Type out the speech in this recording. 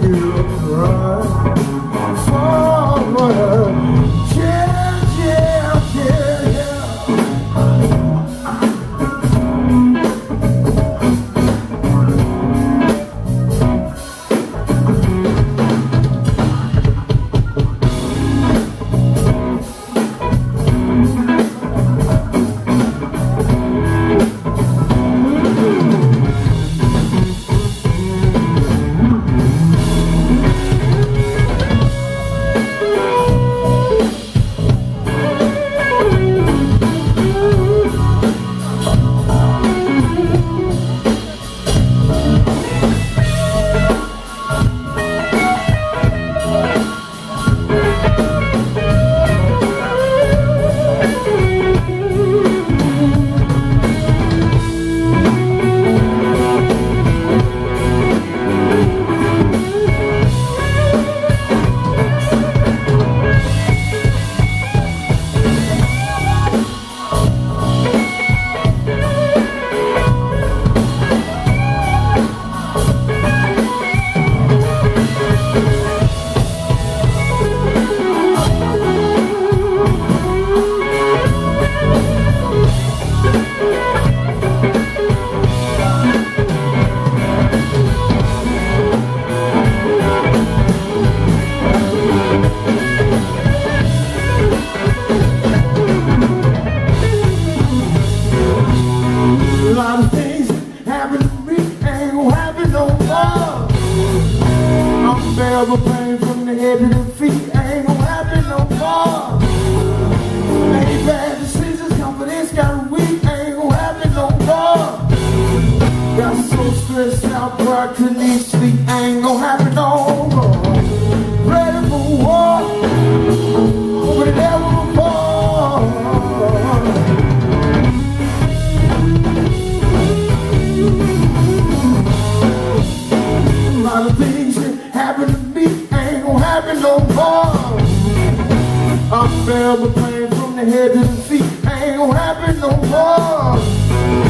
time I'm pain from the head to the feet, ain't gonna happen no more. Many bad decisions, confidence got weak, ain't gonna happen no more. Got so stressed out, I couldn't even sleep, ain't gonna happen no more. Ready for war, over the devil before. Lot of things happen to me ain't gonna happen no more. I'm forever pain from the head to the feet, ain't gonna happen no more.